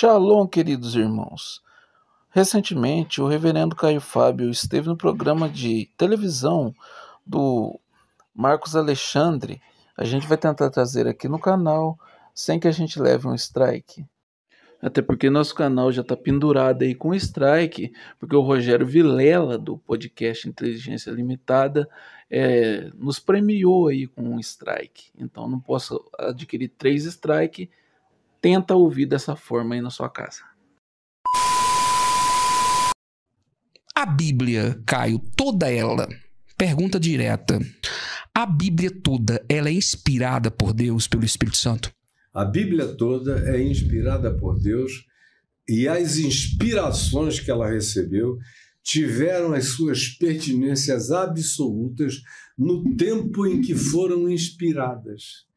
Shalom, queridos irmãos. Recentemente, o reverendo Caio Fábio esteve no programa de televisão do Marcos Alexandre. A gente vai tentar trazer aqui no canal sem que a gente leve um strike. Até porque nosso canal já está pendurado aí com strike, porque o Rogério Vilela, do podcast Inteligência Limitada, é, nos premiou aí com um strike. Então não posso adquirir três strike. Tenta ouvir dessa forma aí na sua casa. A Bíblia, Caio, toda ela, pergunta direta. A Bíblia toda, ela é inspirada por Deus, pelo Espírito Santo? A Bíblia toda é inspirada por Deus e as inspirações que ela recebeu tiveram as suas pertinências absolutas no tempo em que foram inspiradas.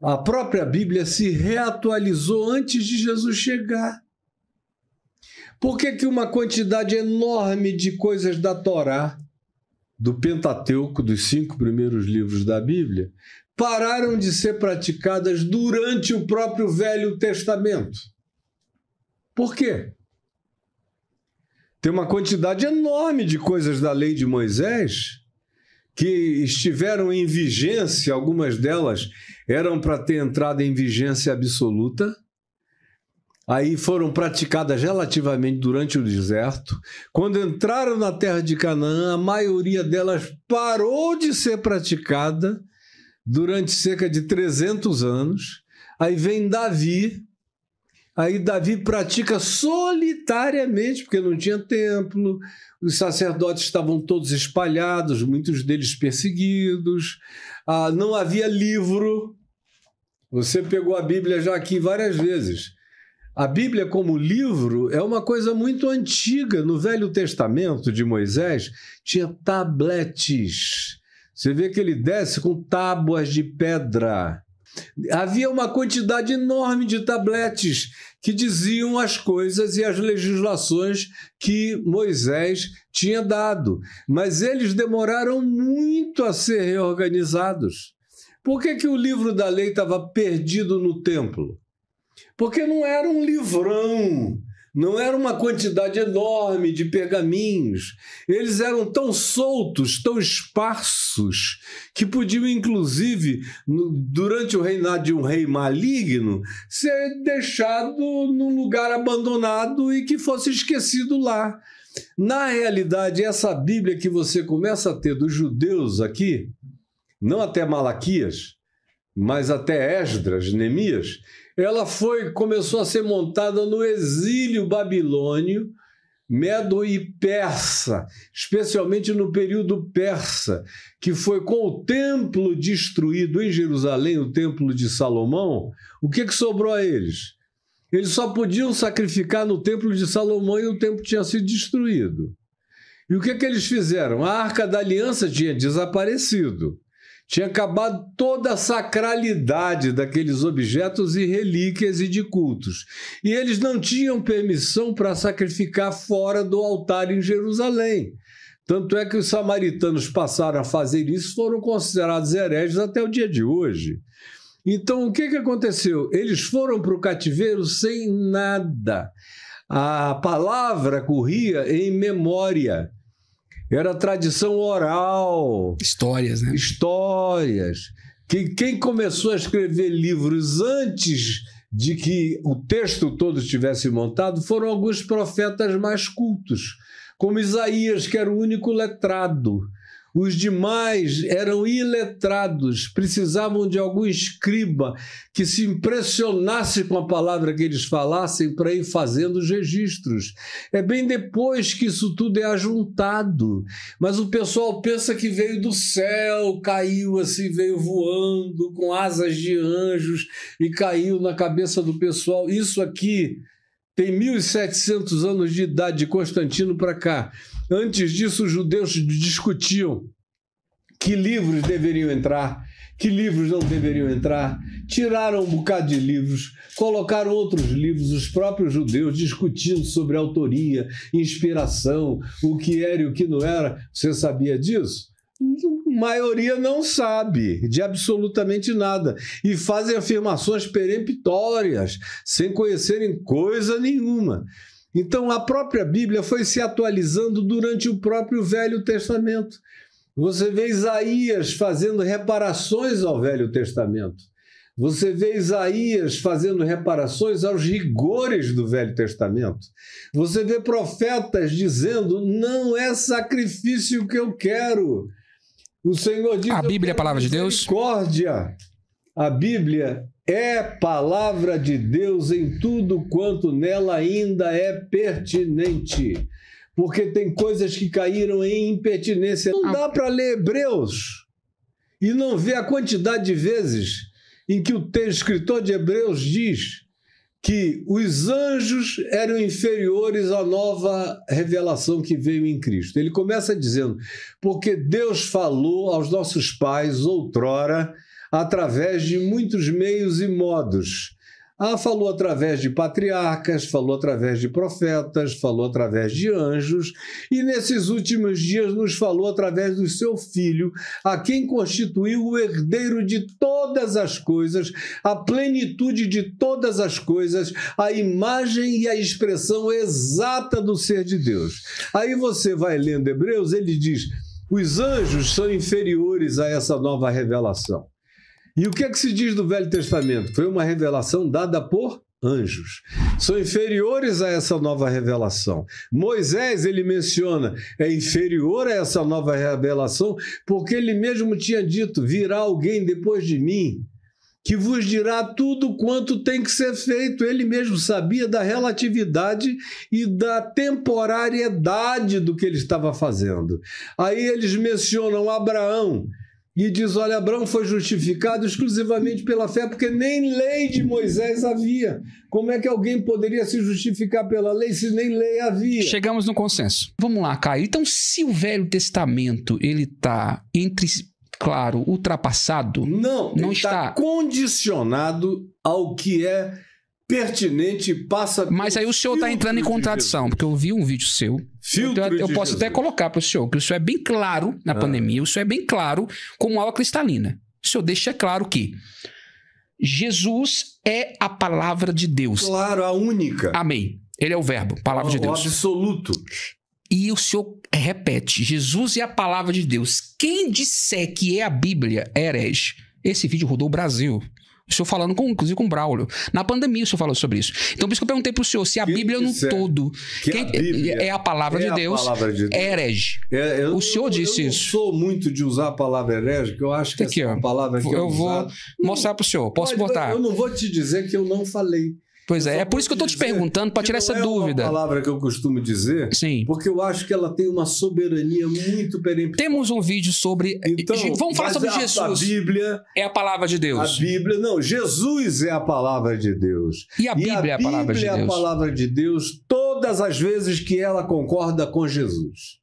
A própria Bíblia se reatualizou antes de Jesus chegar. Por que, que uma quantidade enorme de coisas da Torá do Pentateuco, dos cinco primeiros livros da Bíblia, pararam de ser praticadas durante o próprio Velho Testamento. Por quê? Tem uma quantidade enorme de coisas da lei de Moisés que estiveram em vigência, algumas delas eram para ter entrado em vigência absoluta, aí foram praticadas relativamente durante o deserto. Quando entraram na terra de Canaã, a maioria delas parou de ser praticada durante cerca de 300 anos. Aí vem Davi, aí Davi pratica solitariamente, porque não tinha templo, os sacerdotes estavam todos espalhados, muitos deles perseguidos, ah, não havia livro. Você pegou a Bíblia já aqui várias vezes. A Bíblia, como livro, é uma coisa muito antiga. No Velho Testamento de Moisés, tinha tabletes. Você vê que ele desce com tábuas de pedra. Havia uma quantidade enorme de tabletes que diziam as coisas e as legislações que Moisés tinha dado. Mas eles demoraram muito a ser reorganizados. Por que, que o livro da lei estava perdido no templo? Porque não era um livrão, não era uma quantidade enorme de pergaminhos. Eles eram tão soltos, tão esparsos, que podiam, inclusive, durante o reinado de um rei maligno, ser deixado num lugar abandonado e que fosse esquecido lá. Na realidade, essa Bíblia que você começa a ter dos judeus aqui, não até Malaquias, mas até Esdras, Neemias, ela foi começou a ser montada no exílio babilônio, medo e persa, especialmente no período persa, que foi com o templo destruído em Jerusalém, o templo de Salomão, o que, que sobrou a eles? Eles só podiam sacrificar no templo de Salomão e o templo tinha sido destruído. E o que, que eles fizeram? A arca da aliança tinha desaparecido. Tinha acabado toda a sacralidade daqueles objetos e relíquias e de cultos. E eles não tinham permissão para sacrificar fora do altar em Jerusalém. Tanto é que os samaritanos passaram a fazer isso, foram considerados hereges até o dia de hoje. Então, o que, que aconteceu? Eles foram para o cativeiro sem nada. A palavra corria em memória. Era tradição oral. Histórias, né? Histórias. Que, quem começou a escrever livros antes de que o texto todo estivesse montado foram alguns profetas mais cultos, como Isaías, que era o único letrado. Os demais eram iletrados, precisavam de algum escriba que se impressionasse com a palavra que eles falassem para ir fazendo os registros. É bem depois que isso tudo é ajuntado. Mas o pessoal pensa que veio do céu, caiu assim, veio voando com asas de anjos e caiu na cabeça do pessoal. Isso aqui tem 1700 anos de idade de Constantino para cá. Antes disso, os judeus discutiam que livros deveriam entrar, que livros não deveriam entrar. Tiraram um bocado de livros, colocaram outros livros, os próprios judeus discutindo sobre autoria, inspiração, o que era e o que não era. Você sabia disso? A maioria não sabe de absolutamente nada e fazem afirmações peremptórias, sem conhecerem coisa nenhuma. Então, a própria Bíblia foi se atualizando durante o próprio Velho Testamento. Você vê Isaías fazendo reparações ao Velho Testamento. Você vê Isaías fazendo reparações aos rigores do Velho Testamento. Você vê profetas dizendo: não é sacrifício que eu quero. O Senhor diz: A Bíblia é a palavra de Deus? Misericórdia. A Bíblia é palavra de Deus em tudo quanto nela ainda é pertinente. Porque tem coisas que caíram em impertinência. Não dá para ler Hebreus e não ver a quantidade de vezes em que o escritor de Hebreus diz que os anjos eram inferiores à nova revelação que veio em Cristo. Ele começa dizendo: porque Deus falou aos nossos pais outrora através de muitos meios e modos. Ah, falou através de patriarcas, falou através de profetas, falou através de anjos, e nesses últimos dias nos falou através do seu filho, a quem constituiu o herdeiro de todas as coisas, a plenitude de todas as coisas, a imagem e a expressão exata do ser de Deus. Aí você vai lendo Hebreus, ele diz: os anjos são inferiores a essa nova revelação. E o que é que se diz do Velho Testamento? Foi uma revelação dada por anjos. São inferiores a essa nova revelação. Moisés, ele menciona, é inferior a essa nova revelação, porque ele mesmo tinha dito: virá alguém depois de mim que vos dirá tudo quanto tem que ser feito. Ele mesmo sabia da relatividade e da temporariedade do que ele estava fazendo. Aí eles mencionam Abraão e diz: olha, Abraão foi justificado exclusivamente pela fé, porque nem lei de Moisés havia. Como é que alguém poderia se justificar pela lei se nem lei havia? Chegamos no consenso. Vamos lá, Caio. Então, se o Velho Testamento ele está entre, claro, ultrapassado, não, não está está condicionado ao que é pertinente passa. Mas aí o senhor está entrando em de contradição, porque eu vi um vídeo seu. Filtro eu, eu de posso até Jesus. colocar para o senhor, que o senhor é bem claro na Ah. pandemia, o senhor é bem claro como água cristalina. O senhor deixa claro que Jesus é a palavra de Deus. Claro, a única. Amém. Ele é o verbo, palavra de o Deus. absoluto. E o senhor repete: Jesus é a palavra de Deus. Quem disser que é a Bíblia é herege. Esse vídeo rodou o Brasil. O senhor falando, com, inclusive, com o Braulio. Na pandemia o senhor falou sobre isso. Então, por isso que eu perguntei pro senhor se a Quem Bíblia no todo que quem- a Bíblia é a palavra é de a Deus palavra de Deus. é herege. É, eu O senhor não- disse eu isso. sou muito de usar a palavra herege, que eu acho que Aqui, essa é ó. palavra que Eu é vou usada. mostrar pro senhor. Posso botar? Eu não vou te dizer que eu não falei. Pois é, é por isso que eu vou te perguntando para tirar essa é dúvida. uma palavra que eu costumo dizer, Sim. porque eu acho que ela tem uma soberania muito peremptória. Temos um vídeo sobre. Então, Vamos falar sobre a, Jesus. A Bíblia, É a palavra de a Deus. Bíblia, não, Jesus é a palavra de Deus. E a Bíblia é a palavra de Bíblia é a Deus. palavra de Deus todas as vezes que ela concorda com Jesus.